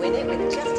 win it with just